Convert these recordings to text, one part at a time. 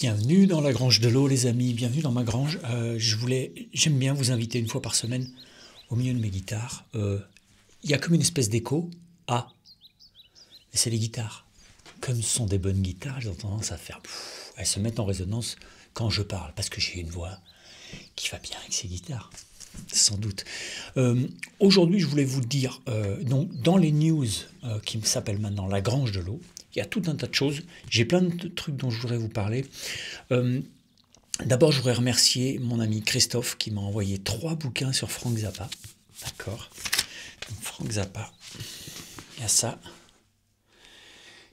Bienvenue dans la grange de l'eau, les amis. Bienvenue dans ma grange. Euh, je voulais, j'aime bien vous inviter une fois par semaine au milieu de mes guitares. Euh, il y a comme une espèce d'écho. Ah, mais c'est les guitares. Comme ce sont des bonnes guitares, elles ont tendance à faire. elles se mettent en résonance quand je parle, parce que j'ai une voix qui va bien avec ces guitares, sans doute. Euh, aujourd'hui, je voulais vous dire, donc, dans les news qui s'appellent maintenant La Grange de l'eau, il y a tout un tas de choses. J'ai plein de trucs dont je voudrais vous parler. Euh, d'abord, je voudrais remercier mon ami Christophe qui m'a envoyé trois bouquins sur Frank Zappa. D'accord Frank Zappa. Il y a ça.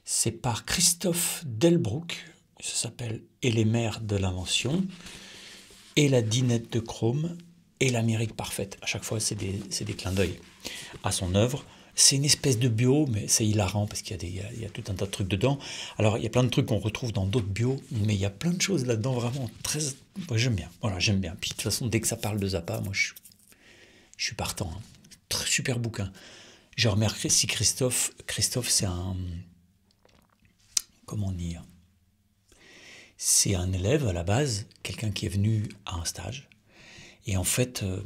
C'est par Christophe Delbrook. Ça s'appelle Et les mères de l'invention. Et la dinette de Chrome. Et l'Amérique parfaite. À chaque fois, c'est des, des clins d'œil à son œuvre. C'est une espèce de bio, mais c'est hilarant parce qu'il y, a tout un tas de trucs dedans. Alors, il y a plein de trucs qu'on retrouve dans d'autres bios, mais il y a plein de choses là-dedans vraiment très. j'aime bien. Voilà, j'aime bien. Puis de toute façon, dès que ça parle de Zappa, moi, je, je suis partant. Hein. Très super bouquin. Je remercie si Christophe. Christophe, c'est un. Comment dire? C'est un élève à la base, quelqu'un qui est venu à un stage. Et en fait, euh,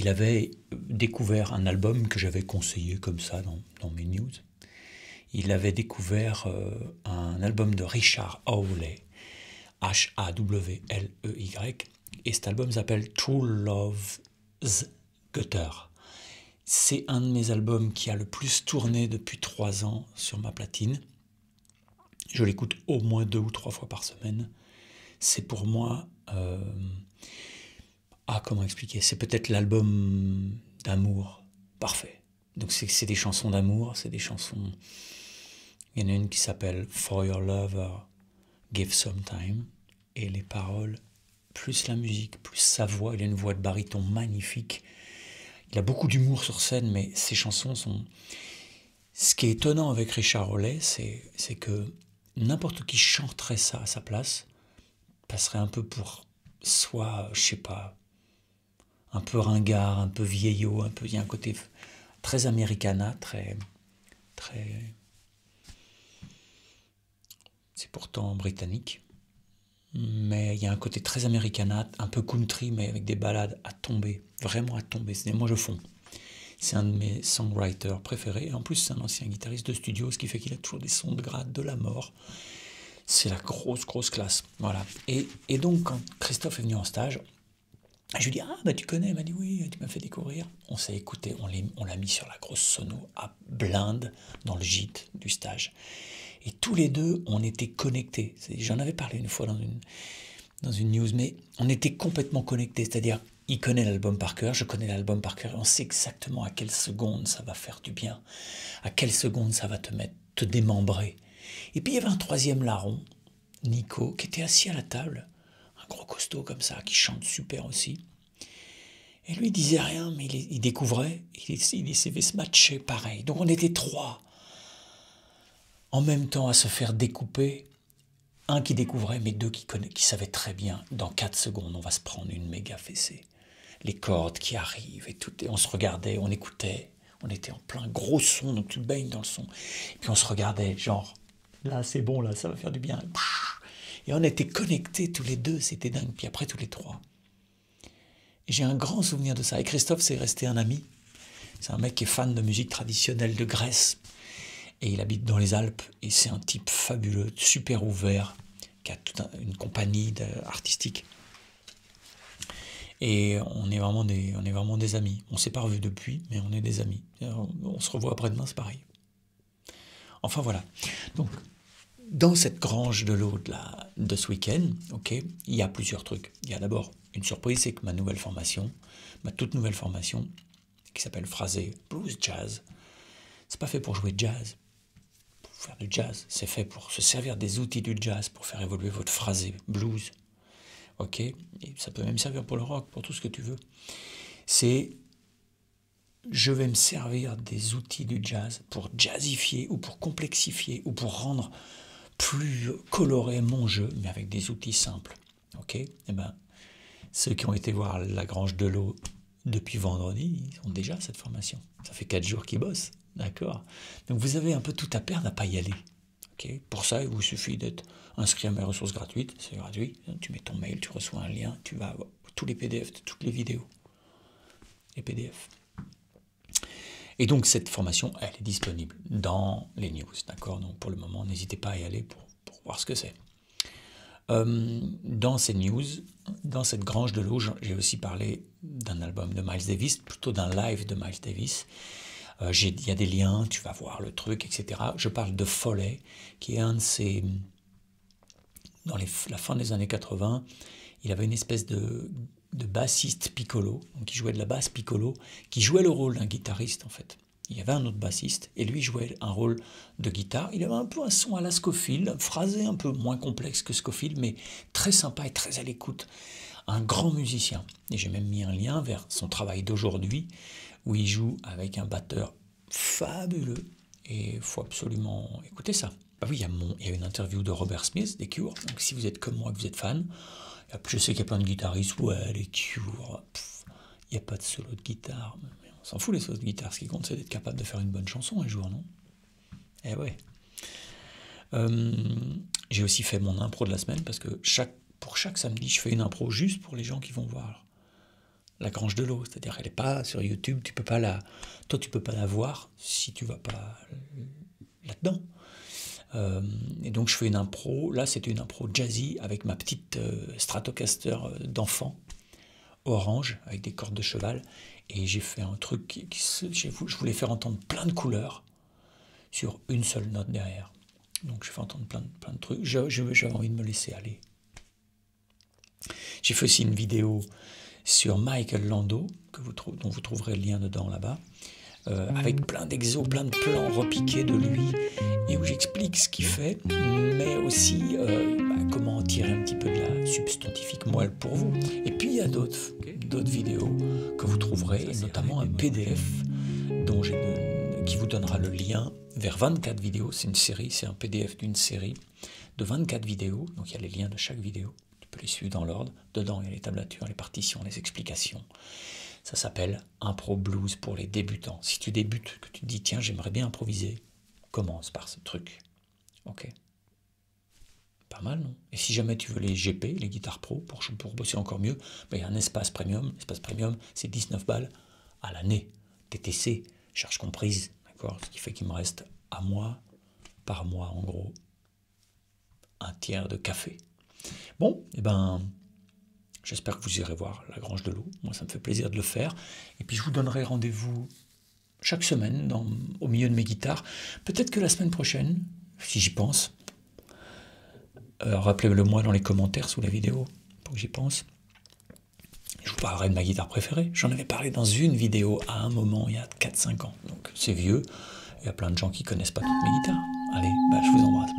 il avait découvert un album que j'avais conseillé comme ça dans, mes news. Il avait découvert euh, un album de Richard Hawley, H-A-W-L-E-Y, et cet album s'appelle True Love's Gutter. C'est un de mes albums qui a le plus tourné depuis trois ans sur ma platine. Je l'écoute au moins deux ou trois fois par semaine. C'est pour moi euh, ah, comment expliquer? C'est peut-être l'album d'amour parfait. Donc c'est des chansons d'amour, c'est des chansons... Il y en a une qui s'appelle For Your Lover, Give Some Time. Et les paroles, plus la musique, plus sa voix, il a une voix de baryton magnifique. Il a beaucoup d'humour sur scène, mais ses chansons sont... Ce qui est étonnant avec Richard Rollet, c'est que n'importe qui chanterait ça à sa place passerait un peu pour soit, je sais pas, un peu ringard, un peu vieillot, un peu, il y a un côté très americana, très, très, c'est pourtant britannique, mais il y a un côté très americana, un peu country, mais avec des balades à tomber, vraiment à tomber. C'est moi je fonds. C'est un de mes songwriters préférés. En plus, c'est un ancien guitariste de studio, ce qui fait qu'il a toujours des sons de grade de la mort. C'est la grosse, grosse classe. Voilà. Et, et donc, quand Christophe est venu en stage, je lui dis Ah, bah tu connais Il m'a dit Oui, tu m'as fait découvrir. On s'est écouté, on l'a mis sur la grosse sono à blinde dans le gîte du stage. Et tous les deux, on était connectés. J'en avais parlé une fois dans une, dans une news, mais on était complètement connectés. C'est-à-dire, il connaît l'album par cœur, je connais l'album par cœur, on sait exactement à quelle seconde ça va faire du bien, à quelle seconde ça va te mettre, te démembrer. Et puis il y avait un troisième larron, Nico, qui était assis à la table gros costaud comme ça, qui chante super aussi. Et lui, il disait rien, mais il, découvrait, il, il essayait se matcher pareil. Donc on était trois, en même temps à se faire découper. Un qui découvrait, mais deux qui, qui savaient très bien, dans quatre secondes, on va se prendre une méga fessée. Les cordes qui arrivent et tout. Et on se regardait, on écoutait. On était en plein gros son, donc tu baignes dans le son. Et puis on se regardait, genre, là c'est bon, là ça va faire du bien. Et on était connectés tous les deux, c'était dingue. Puis après, tous les trois. J'ai un grand souvenir de ça. Et Christophe, c'est resté un ami. C'est un mec qui est fan de musique traditionnelle de Grèce. Et il habite dans les Alpes. Et c'est un type fabuleux, super ouvert, qui a toute une compagnie artistique. Et on est vraiment des, on est vraiment des amis. On s'est pas revus depuis, mais on est des amis. On se revoit après-demain, c'est pareil. Enfin voilà. Donc dans cette grange de l'eau de, ce week-end, ok, il y a plusieurs trucs. Il y a d'abord une surprise, c'est que ma nouvelle formation, ma toute nouvelle formation, qui s'appelle Phrasé Blues Jazz, c'est pas fait pour jouer jazz, pour faire du jazz, c'est fait pour se servir des outils du jazz pour faire évoluer votre phrasé blues, ok, ça peut même servir pour le rock, pour tout ce que tu veux. C'est je vais me servir des outils du jazz pour jazzifier ou pour complexifier ou pour rendre plus coloré mon jeu, mais avec des outils simples. Ok? Eh ben, ceux qui ont été voir la Grange de l'eau depuis vendredi, ils ont déjà cette formation. Ça fait quatre jours qu'ils bossent, d'accord? Donc vous avez un peu tout à perdre à pas y aller. Pour ça, il vous suffit d'être inscrit à mes ressources gratuites, c'est gratuit. Tu mets ton mail, tu reçois un lien, tu vas avoir tous les PDF de toutes les vidéos. Les PDF. Et donc cette formation, elle est disponible dans les news, d'accord? Donc pour le moment, n'hésitez pas à y aller pour, voir ce que c'est. Euh, dans ces news, dans cette grange de l'eau, j'ai aussi parlé d'un album de Miles Davis, plutôt d'un live de Miles Davis. Euh, il y a des liens, tu vas voir le truc, etc. Je parle de Follet, qui est un de ces... Dans la fin des années 80, il avait une espèce de, de bassiste piccolo, donc qui jouait de la basse piccolo, qui jouait le rôle d'un guitariste en fait. Il y avait un autre bassiste et lui jouait un rôle de guitare. Il avait un peu un son à la Scofield, phrasé un peu moins complexe que Scofield, mais très sympa et très à l'écoute. Un grand musicien. Et j'ai même mis un lien vers son travail d'aujourd'hui, où il joue avec un batteur fabuleux. Et il faut absolument écouter ça. Ah oui, il y, a il une interview de Robert Smith des Cure. Donc si vous êtes comme moi, que vous êtes fan, je sais qu'il y a plein de guitaristes, ouais, les Cure, il n'y a pas de solo de guitare. Mais on s'en fout les solos de guitare, ce qui compte c'est d'être capable de faire une bonne chanson un jour, non? Eh ouais. Euh, j'ai aussi fait mon impro de la semaine parce que pour chaque samedi, je fais une impro juste pour les gens qui vont voir la grange de l'eau. C'est-à-dire, elle n'est pas sur YouTube, tu peux pas la, toi, tu peux pas la voir si tu vas pas là-dedans. Euh, et donc je fais une impro, là c'était une impro jazzy avec ma petite euh, Stratocaster euh, d'enfant, orange, avec des cordes de cheval, et j'ai fait un truc qui, je voulais faire entendre plein de couleurs sur une seule note derrière. Donc je fais entendre plein, plein de trucs, j'avais envie de me laisser aller. J'ai fait aussi une vidéo sur Michael Lando, que vous, dont vous trouverez le lien dedans là-bas. Euh, avec plein d'exos, plein de plans repiqués de lui, et où j'explique ce qu'il fait, mais aussi euh, bah, comment tirer un petit peu de la substantifique moelle pour vous. Et puis il y a d'autres, d'autres vidéos que vous trouverez, notamment un PDF dont qui vous donnera le lien vers 24 vidéos. C'est une série, c'est un PDF d'une série de 24 vidéos, donc il y a les liens de chaque vidéo. Tu peux les suivre dans l'ordre. Dedans, il y a les tablatures, les partitions, les explications. Ça s'appelle Impro Blues pour les débutants. Si tu débutes, que tu te dis tiens, j'aimerais bien improviser, commence par ce truc. Ok Pas mal, non? Et si jamais tu veux les GP, les guitares pro, pour, pour bosser encore mieux, ben, il y a un espace premium. L'espace premium, c'est 19 balles à l'année. TTC, charge comprise. D'accord? Ce qui fait qu'il me reste à moi, par mois en gros, un tiers de café. Bon, et eh ben J'espère que vous irez voir la Grange de l'eau. Moi, ça me fait plaisir de le faire. Et puis, je vous donnerai rendez-vous chaque semaine au milieu de mes guitares. Peut-être que la semaine prochaine, si j'y pense, euh, rappelez-le moi dans les commentaires sous la vidéo pour que j'y pense. Je vous parlerai de ma guitare préférée. J'en avais parlé dans une vidéo à un moment, il y a 4-5 ans. Donc c'est vieux. Il y a plein de gens qui connaissent pas toutes mes guitares. Allez, bah, je vous embrasse.